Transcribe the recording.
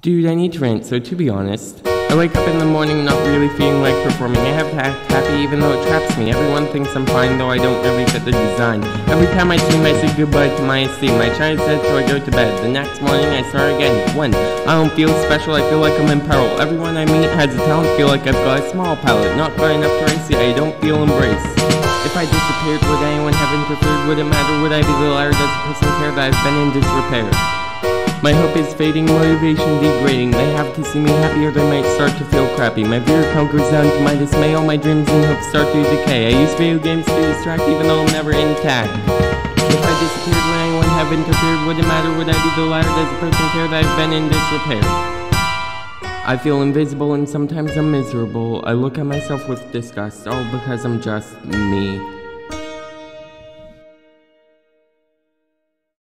Dude, I need to rant, so to be honest, I wake up in the morning not really feeling like performing. I have to act happy even though it traps me. Everyone thinks I'm fine though I don't really fit the design. Every time I dream I say goodbye to my esteem. My child says so I go to bed. The next morning I start again. One, I don't feel special, I feel like I'm in peril. Everyone I meet has a talent, feel like I've got a small palette. Not far enough to race, yet I don't feel embraced. If I disappeared, would anyone have interfered? Would it matter? Would I be the liar? Does the person care that I've been in disrepair? My hope is fading, motivation degrading. They have to see me happy or they might start to feel crappy. My viewer count goes down to my dismay, all my dreams and hopes start to decay. I use video games to distract even though I'm never intact. If I disappeared, would anyone have interfered? Would it matter? Would I be the liar? Does the person care that I've been in disrepair? I feel invisible and sometimes I'm miserable. I look at myself with disgust, all because I'm just me.